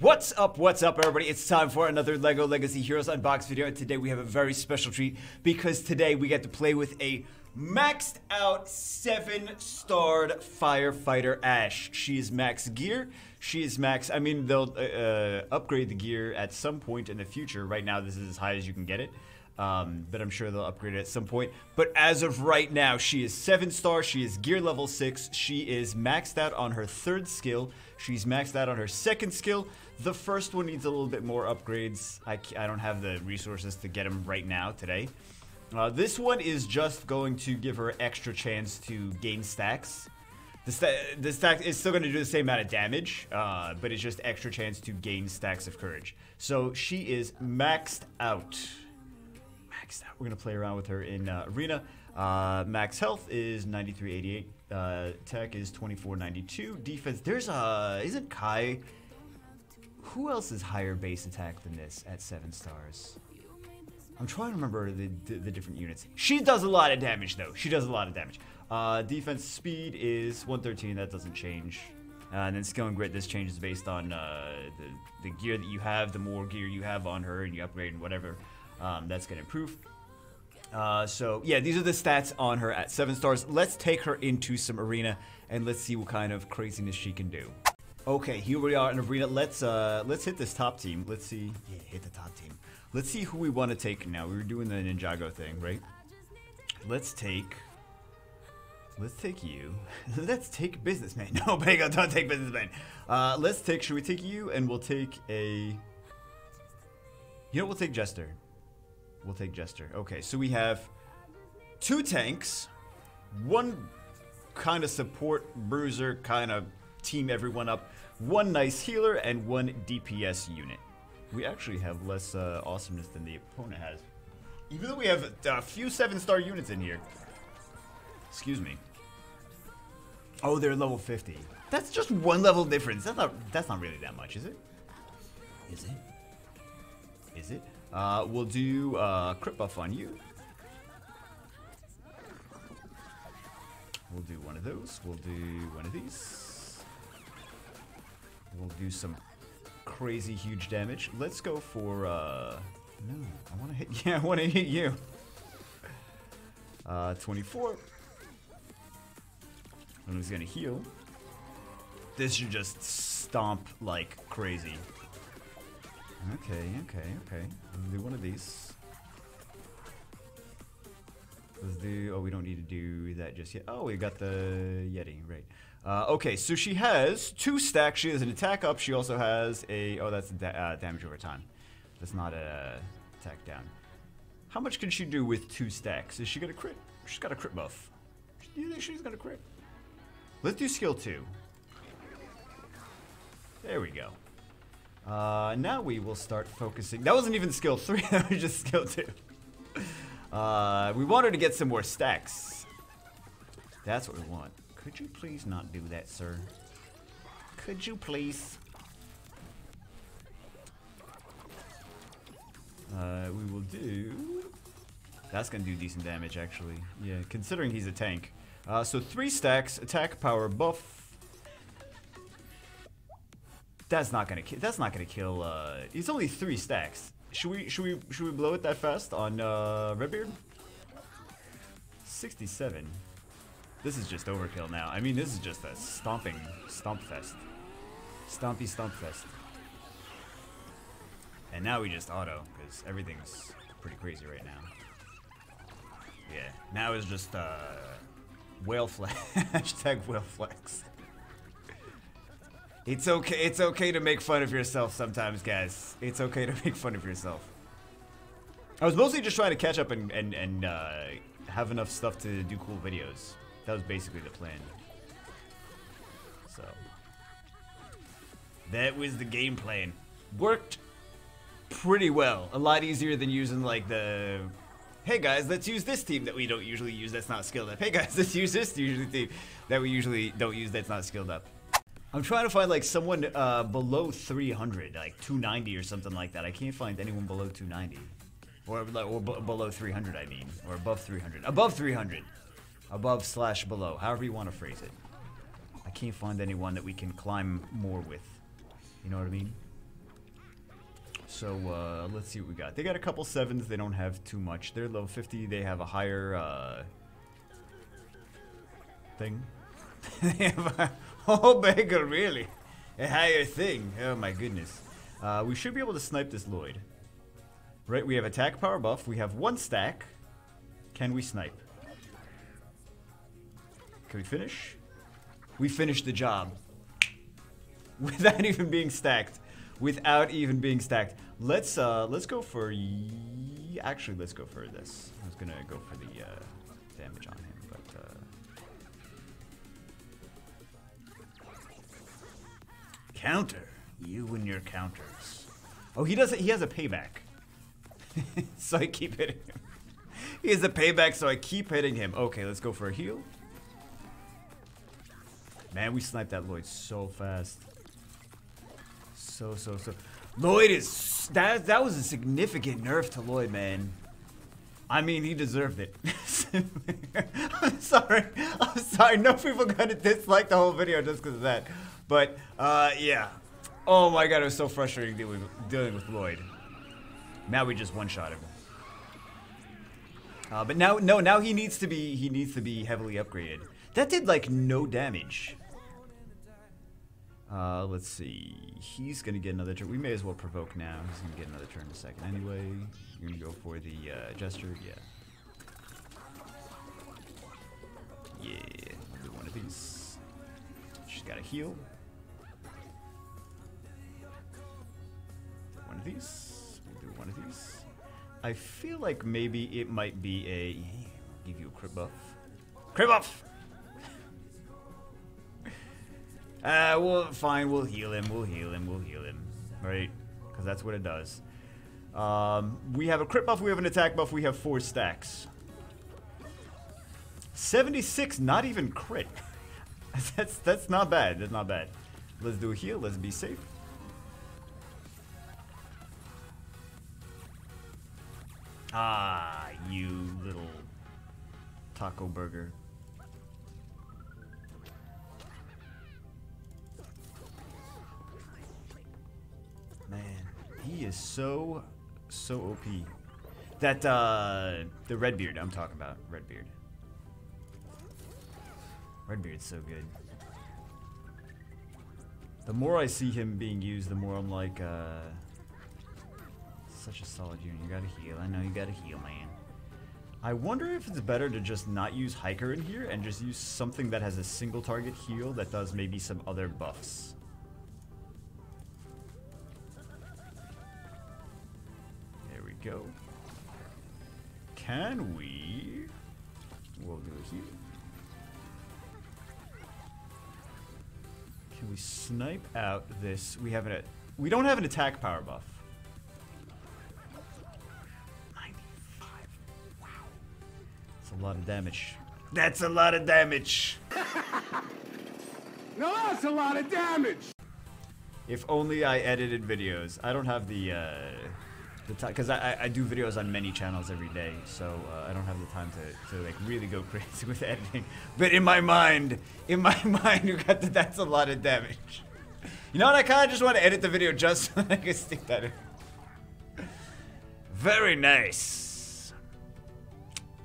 What's up, what's up everybody? It's time for another LEGO Legacy Heroes Unbox video and today we have a very special treat because today we get to play with a maxed out 7-starred Firefighter Ash. She is max gear, she is max, I mean they'll uh, uh, upgrade the gear at some point in the future. Right now this is as high as you can get it. Um, but I'm sure they'll upgrade it at some point. But as of right now, she is 7 star, she is gear level 6, she is maxed out on her third skill, she's maxed out on her second skill. The first one needs a little bit more upgrades. I, I don't have the resources to get them right now, today. Uh, this one is just going to give her extra chance to gain stacks. The, the stack is still going to do the same amount of damage, uh, but it's just extra chance to gain stacks of courage. So she is maxed out maxed out. We're gonna play around with her in uh, arena. Uh, max health is 9388. Uh, tech is 2492. Defense. There's a isn't Kai. Who else is higher base attack than this at seven stars? I'm trying to remember the, the, the different units. She does a lot of damage though. She does a lot of damage. Uh, defense speed is 113. That doesn't change. Uh, and then skill and grit, this changes based on uh, the, the gear that you have. The more gear you have on her and you upgrade and whatever, um, that's going to improve. Uh, so yeah, these are the stats on her at seven stars. Let's take her into some arena and let's see what kind of craziness she can do. Okay, here we are in arena. Let's uh, let's hit this top team. Let's see. Yeah, hit the top team. Let's see who we want to take now. We were doing the Ninjago thing, right? Let's take. Let's take you. let's take businessman. No, Bagel, don't take businessman. Uh, let's take. Should we take you? And we'll take a. You know, we'll take Jester. We'll take Jester. Okay, so we have two tanks, one kind of support bruiser, kind of team everyone up, one nice healer, and one DPS unit. We actually have less uh, awesomeness than the opponent has. Even though we have a few 7-star units in here. Excuse me. Oh, they're level 50. That's just one level difference. That's not that's not really that much, is it? Is it? Is it? Uh, we'll do uh, crit buff on you. We'll do one of those. We'll do one of these. We'll do some crazy huge damage. Let's go for, uh, no, I want to hit, yeah, I want to hit you. Uh, 24. And he's going to heal. This should just stomp like crazy. Okay, okay, okay. Let's do one of these. Let's do. Oh, we don't need to do that just yet. Oh, we got the Yeti, right? Uh, okay, so she has two stacks. She has an attack up. She also has a. Oh, that's da uh, damage over time. That's not a attack down. How much can she do with two stacks? Is she gonna crit? She's got a crit buff. Do you think she's gonna crit? Let's do skill two. There we go. Uh, now we will start focusing. That wasn't even skill 3, that was just skill 2. Uh, we wanted to get some more stacks. That's what we want. Could you please not do that, sir? Could you please? Uh, we will do... That's to do decent damage, actually. Yeah, considering he's a tank. Uh, so three stacks, attack power buff, that's not gonna. Kill. That's not gonna kill. Uh, it's only three stacks. Should we? Should we? Should we blow it that fast on uh, Redbeard? 67. This is just overkill now. I mean, this is just a stomping stomp fest. Stompy stomp fest. And now we just auto because everything's pretty crazy right now. Yeah. Now it's just uh, whale flex. Hashtag whale flex. It's okay. It's okay to make fun of yourself sometimes, guys. It's okay to make fun of yourself. I was mostly just trying to catch up and and and uh, have enough stuff to do cool videos. That was basically the plan. So that was the game plan. Worked pretty well. A lot easier than using like the hey guys, let's use this team that we don't usually use that's not skilled up. Hey guys, let's use this usually team that we usually don't use that's not skilled up. I'm trying to find like someone uh, below 300, like 290 or something like that. I can't find anyone below 290. Or, or below 300, I mean. Or above 300. Above 300. Above slash below. However you want to phrase it. I can't find anyone that we can climb more with. You know what I mean? So uh, let's see what we got. They got a couple sevens. They don't have too much. They're level 50. They have a higher uh, thing. they have a oh bagel really a higher thing. Oh my goodness. Uh, we should be able to snipe this Lloyd. Right, we have attack power buff. We have one stack. Can we snipe? Can we finish? We finished the job. Without even being stacked. Without even being stacked. Let's uh let's go for actually let's go for this. I was gonna go for the uh, damage on him, Counter. You and your counters. Oh he does he has a payback. so I keep hitting him. He has a payback, so I keep hitting him. Okay, let's go for a heal. Man, we sniped that Lloyd so fast. So, so, so. Lloyd is... That, that was a significant nerf to Lloyd, man. I mean, he deserved it. I'm sorry. I'm sorry. No people gonna dislike the whole video just because of that. But, uh, yeah. Oh my god, it was so frustrating dealing, dealing with Lloyd. Now we just one-shot him. Uh, but now, no, now he needs to be, he needs to be heavily upgraded. That did like no damage. Uh, let's see. He's gonna get another turn. We may as well provoke now. He's gonna get another turn in a second anyway. You're gonna go for the uh, Jester, yeah. Yeah, do one of these. She's got a heal. One of these. We'll do one of these. I feel like maybe it might be a. Give you a crit buff. Crit buff! Uh, well, fine, we'll heal him, we'll heal him, we'll heal him. Right? Because that's what it does. Um, we have a crit buff, we have an attack buff, we have four stacks. 76, not even crit. that's, that's not bad, that's not bad. Let's do a heal, let's be safe. Ah, you little taco burger. Man, he is so, so OP. That, uh, the Redbeard I'm talking about. Redbeard. Redbeard's so good. The more I see him being used, the more I'm like, uh, such a solid unit. You gotta heal. I know you gotta heal, man. I wonder if it's better to just not use Hiker in here and just use something that has a single target heal that does maybe some other buffs. There we go. Can we... We'll do heal. Can we snipe out this? We have an... We don't have an attack power buff. A lot of damage. That's a lot of damage. Now that's a lot of damage. If only I edited videos. I don't have the uh, the time because I, I do videos on many channels every day, so uh, I don't have the time to, to like really go crazy with editing. But in my mind, in my mind, you got that. That's a lot of damage. You know what? I kind of just want to edit the video just so I can stick that in. Very nice.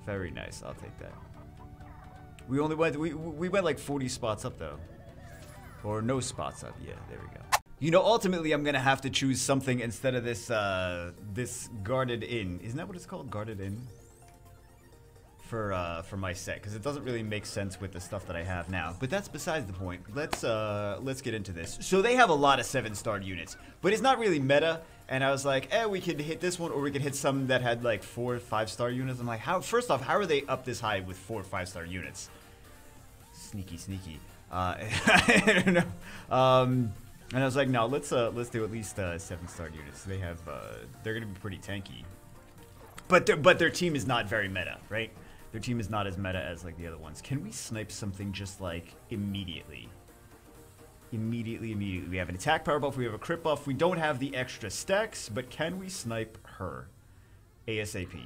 Very nice. I'll take that. We only went we we went like 40 spots up though. Or no spots up. Yeah, there we go. You know, ultimately I'm gonna have to choose something instead of this uh this guarded inn. Isn't that what it's called? Guarded inn? For uh for my set, because it doesn't really make sense with the stuff that I have now. But that's besides the point. Let's uh let's get into this. So they have a lot of seven star units, but it's not really meta. And I was like, eh, we could hit this one, or we could hit some that had like four five star units. I'm like, how? First off, how are they up this high with four five star units? Sneaky, sneaky. Uh, I don't know. Um, and I was like, no, let's uh, let's do at least uh, seven star units. They have uh, they're gonna be pretty tanky. But but their team is not very meta, right? Their team is not as meta as like the other ones. Can we snipe something just like immediately? Immediately, immediately. We have an attack power buff. We have a crit buff. We don't have the extra stacks, but can we snipe her? ASAP.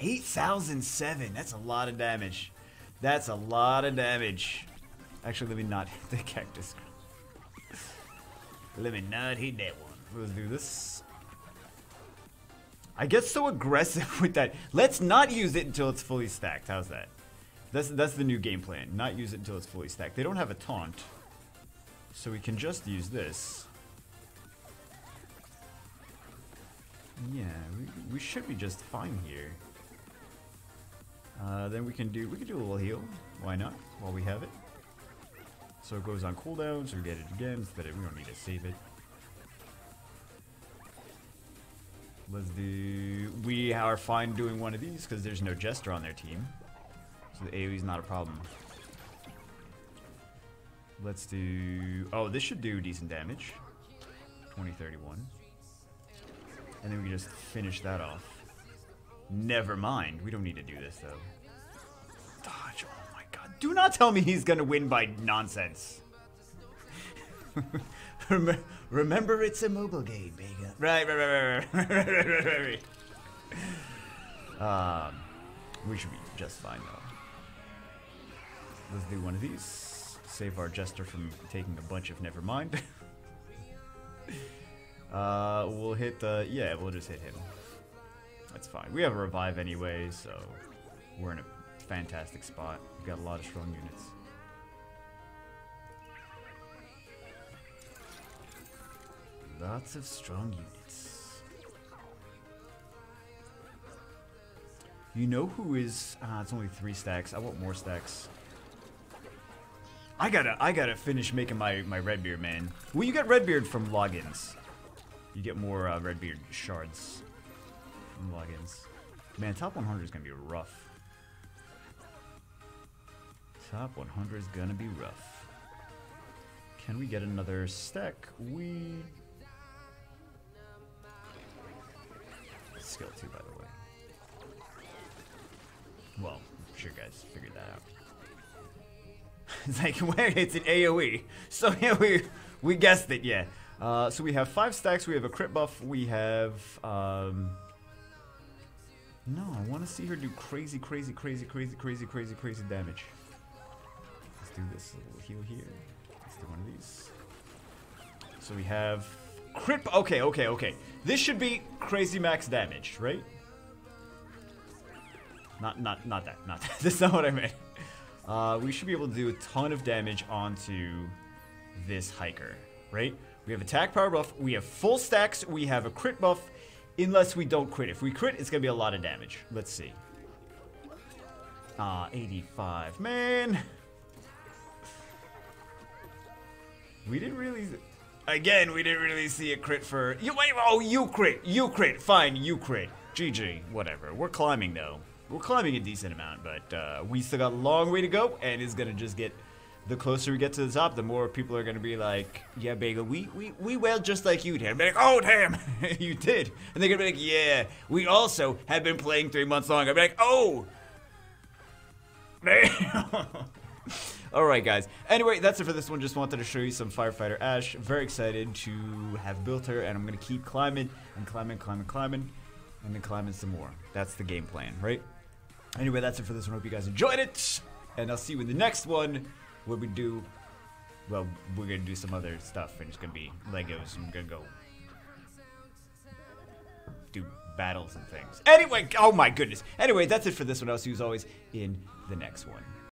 8,007. That's a lot of damage. That's a lot of damage. Actually, let me not hit the cactus. Let me not hit that one. let's do this. I get so aggressive with that. Let's not use it until it's fully stacked. How's that? That's that's the new game plan. Not use it until it's fully stacked. They don't have a taunt, so we can just use this. Yeah, we, we should be just fine here. Uh, then we can do we can do a little heal. Why not? While we have it. So it goes on cooldown, so we get it again, but we don't need to save it. Let's do... We are fine doing one of these because there's no Jester on their team. So the AoE is not a problem. Let's do... Oh, this should do decent damage. 2031. And then we can just finish that off. Never mind. We don't need to do this, though. Dodge. Oh my god. Do not tell me he's gonna win by nonsense. Remember, it's a mobile game, Vega. Right, right, right, right, right, right, right, right. right. Um, we should be just fine, though. Let's do one of these. Save our Jester from taking a bunch of Nevermind. uh, we'll hit the... Yeah, we'll just hit him. That's fine. We have a revive anyway, so we're in a fantastic spot. We've got a lot of strong units. Lots of strong units. You know who is... Ah, it's only three stacks. I want more stacks. I gotta, I gotta finish making my, my Redbeard, man. Well, you get Redbeard from logins. You get more uh, Redbeard shards from logins. Man, top 100 is gonna be rough. Top 100 is gonna be rough. Can we get another stack? We skill too, by the way. Well, I'm sure guys figured that out. it's like, where it's an AoE. So yeah, we we guessed it, yeah. Uh, so we have five stacks, we have a crit buff, we have, um... No, I want to see her do crazy, crazy, crazy, crazy, crazy, crazy, crazy damage. Let's do this little heal here. Let's do one of these. So we have Crit. Okay, okay, okay. This should be crazy max damage, right? Not, not, not that. Not that. That's not what I meant. Uh, we should be able to do a ton of damage onto this hiker, right? We have attack power buff. We have full stacks. We have a crit buff, unless we don't crit. If we crit, it's gonna be a lot of damage. Let's see. Ah, uh, 85. Man. We didn't really Again, we didn't really see a crit for... You, wait, oh, you crit! You crit! Fine, you crit. GG. Whatever. We're climbing, though. We're climbing a decent amount, but uh, we still got a long way to go, and it's gonna just get... The closer we get to the top, the more people are gonna be like, yeah, Bagel, we, we, we whaled just like you did. be like, oh, damn, you did. And they're gonna be like, yeah, we also have been playing three months long. I'd be like, oh! Alright guys, anyway, that's it for this one. Just wanted to show you some Firefighter Ash. Very excited to have built her, and I'm going to keep climbing and climbing, climbing, climbing, and then climbing some more. That's the game plan, right? Anyway, that's it for this one. Hope you guys enjoyed it, and I'll see you in the next one where we do, well, we're to do some other stuff, and it's to be Legos, and we're to go do battles and things. Anyway, oh my goodness. Anyway, that's it for this one. I'll see you as always in the next one.